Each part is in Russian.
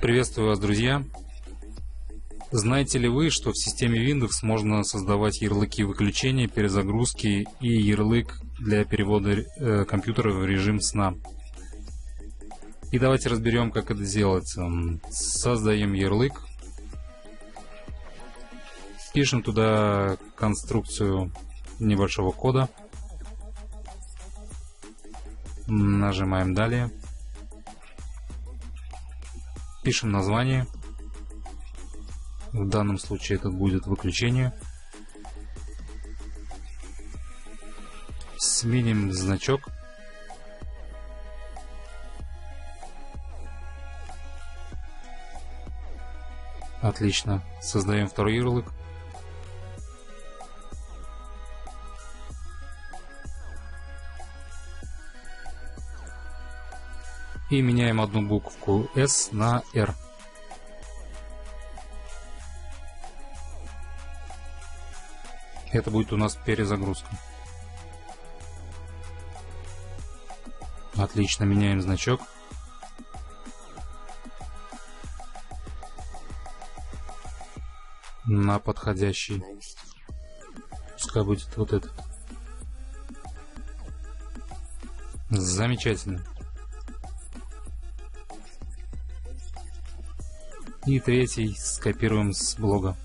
Приветствую вас, друзья! Знаете ли вы, что в системе Windows можно создавать ярлыки выключения, перезагрузки и ярлык для перевода э, компьютера в режим сна? И давайте разберем, как это делается. Создаем ярлык. Пишем туда конструкцию небольшого кода. Нажимаем «Далее». Пишем название. В данном случае это будет выключение. Сменим значок. Отлично. Создаем второй ярлык. И меняем одну букву S на R. Это будет у нас перезагрузка. Отлично, меняем значок. На подходящий. Пускай будет вот этот. Замечательно. И третий скопируем с блога.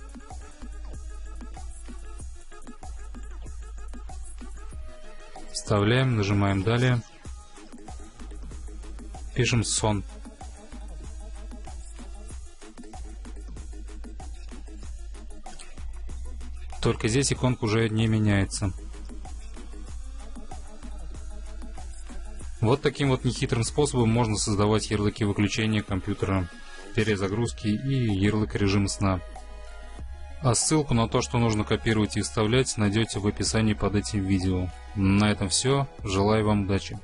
Вставляем, нажимаем «Далее». Пишем «Сон». Только здесь иконка уже не меняется. Вот таким вот нехитрым способом можно создавать ярлыки выключения компьютера, перезагрузки и ярлык режима сна. А ссылку на то, что нужно копировать и вставлять, найдете в описании под этим видео. На этом все. Желаю вам удачи.